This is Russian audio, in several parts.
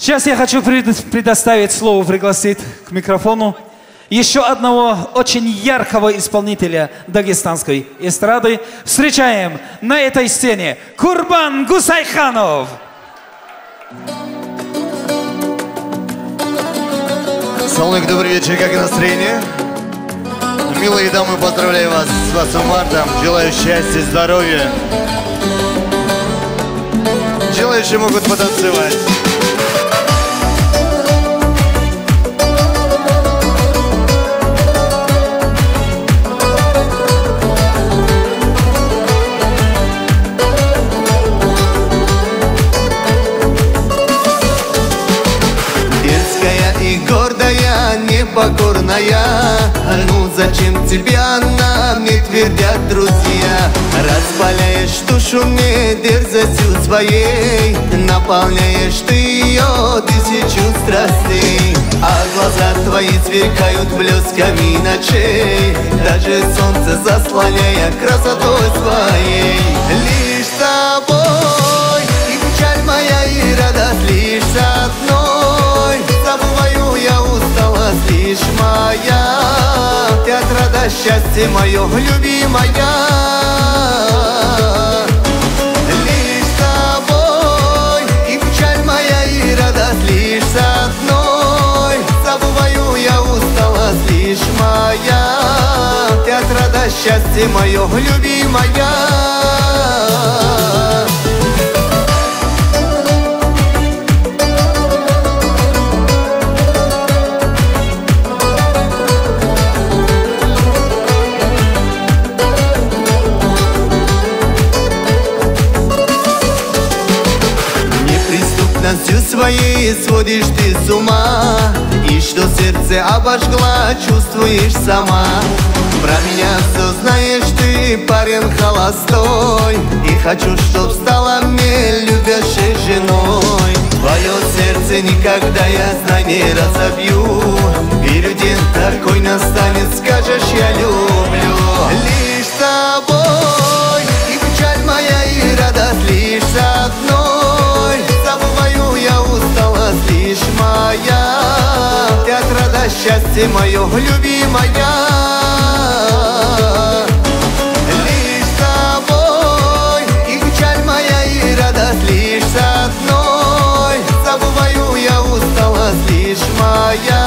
Сейчас я хочу пред- предоставить слово, пригласить к микрофону еще одного очень яркого исполнителя дагестанской эстрады. Встречаем на этой сцене Курбан Гусайханов. Алейкум, добрый вечер, как настроение? Милые дамы, поздравляю вас с 8 марта. Желаю счастья, здоровья. Желающие могут потанцевать. Гордая, непокорная Ну зачем тебя нам не твердят друзья. Распаляешь душу мне дерзостью своей. Наполняешь ты ее тысячу страстей. А глаза твои сверкают блесками ночей. Даже солнце заслоняя красотой своей Отрада счастье мое, любимая Лишь с тобой и моя и радость лишь одной. Забываю я усталость лишь моя. Ты отрада счастье мое, любимая Своей сводишь ты с ума. И что сердце обожгла, чувствуешь сама. Про меня все знаешь ты, парень холостой. И хочу, чтоб стала мне любящей женой. Твое сердце никогда я знай не разобью. Верю, день такой настанет, скажешь счастье мое, любимая Лишь с тобой и печаль моя и радость лишь с одной. Забываю я усталость лишь моя.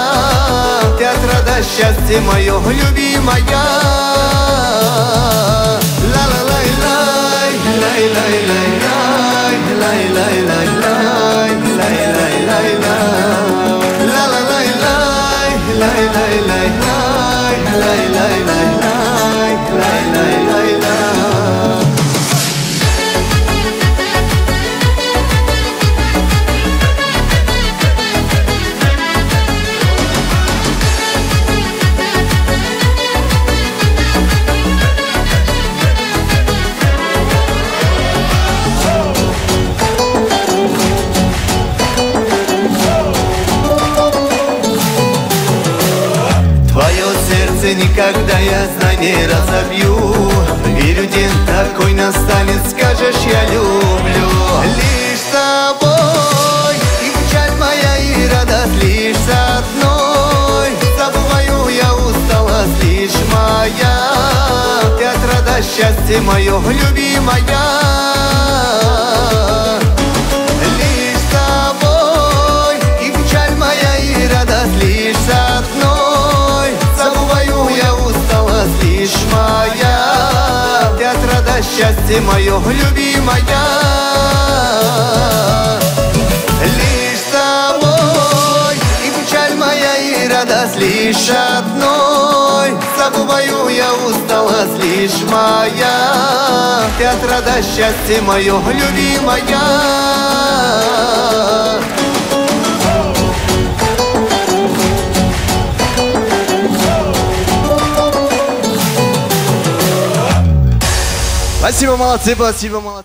Ты отрада счастье мое, любимая Ла-ла-лай-лай, лай-лай-лай-лай, лай-лай-лай-лай, لا لا لا никогда я знай не разобью Верю, день такой настанет, скажешь я люблю Лишь с тобой и печаль моя и радость лишь с одной. Забываю я усталость лишь моя. Ты отрада счастье мое, любимая счастье мое, любимая Лишь тобой и печаль моя и радость лишь одной. Забываю я усталость лишь моя. Ты отрада счастье мое, любимая si maman, c'est pas si maman.